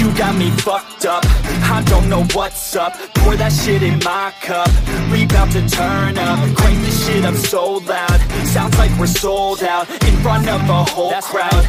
you got me fucked up. I don't know what's up. Pour that shit in my cup. We bout to turn up. Crank this shit up so loud. Sounds like we're sold out In front of a whole crowd.